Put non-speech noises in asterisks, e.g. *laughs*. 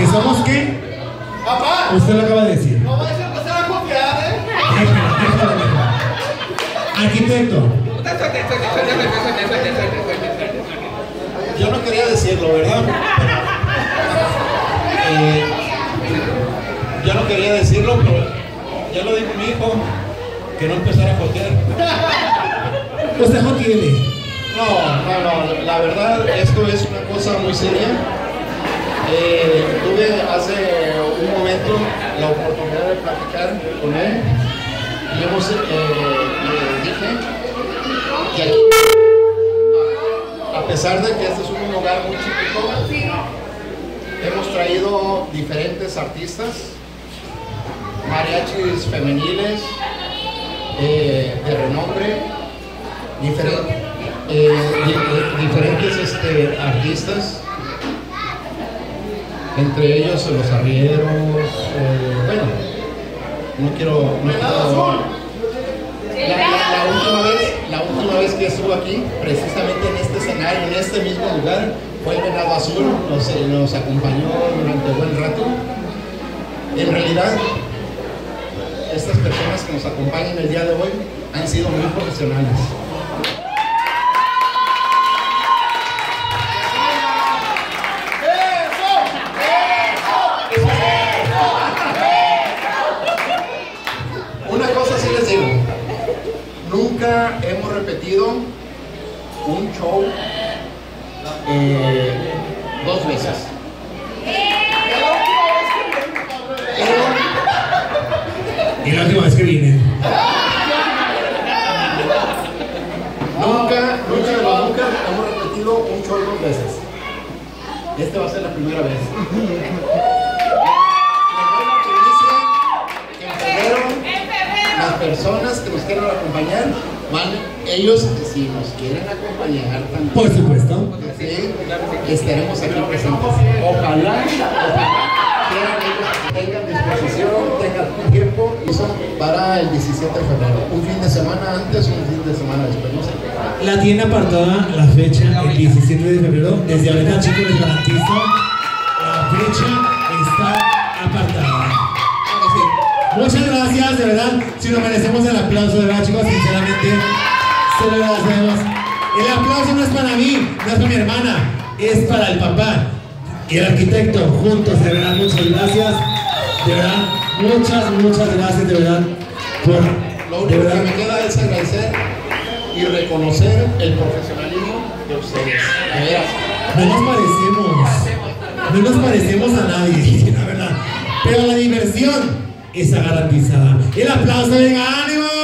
¿Que somos qué? Papá, Usted lo acaba de decir. no vayas a empezar a confiar, ¿eh? Arquitecto. Yo no quería decirlo, ¿verdad? Eh, yo no quería decirlo, pero ya lo dijo mi hijo, que no empezara a jotear. Usted no tiene. No, no, no, la verdad, esto es una cosa muy seria. Eh, tuve hace un momento la oportunidad de platicar con él. Y hemos, eh, le dije que aquí, a pesar de que este es un lugar muy chiquito, hemos traído diferentes artistas, mariachis femeniles eh, de renombre, diferentes di- di- diferentes este, artistas, entre ellos los arrieros, eh, bueno, no quiero, no quiero- la, la- la última vez, la última vez que estuvo aquí, precisamente en este escenario, en este mismo lugar, fue el Venado Azul, nos, eh, nos acompañó durante buen rato. En realidad, estas personas que nos acompañan el día de hoy han sido muy profesionales. Nunca hemos repetido un show eh, dos veces. Y la última vez que vine. Nunca, nunca, nunca hemos repetido un show dos veces. Esta va a ser la primera vez. Personas que nos quieran acompañar, van, ellos si nos quieren acompañar también. Por supuesto. Sí, estaremos aquí presentes. Ojalá, ojalá quieran ellos que tengan disposición, tengan tiempo y son para el 17 de febrero. Un fin de semana antes o un fin de semana después, no sé. La tiene apartada la fecha el 17 de febrero. Desde ahorita, chicos, les garantizo. La fecha está De verdad. Si nos merecemos el aplauso, de verdad, chicos, sinceramente, se lo agradecemos. El aplauso no es para mí, no es para mi hermana, es para el papá y el arquitecto juntos, de verdad, muchas gracias. De verdad, muchas, muchas gracias, de verdad, por. Lo De único que verdad, me queda es agradecer y reconocer el profesionalismo de ustedes. De veras. no nos parecemos, no nos parecemos a nadie, *laughs* la verdad. Pero la diversión está garantizada. El aplauso, venga, ánimo.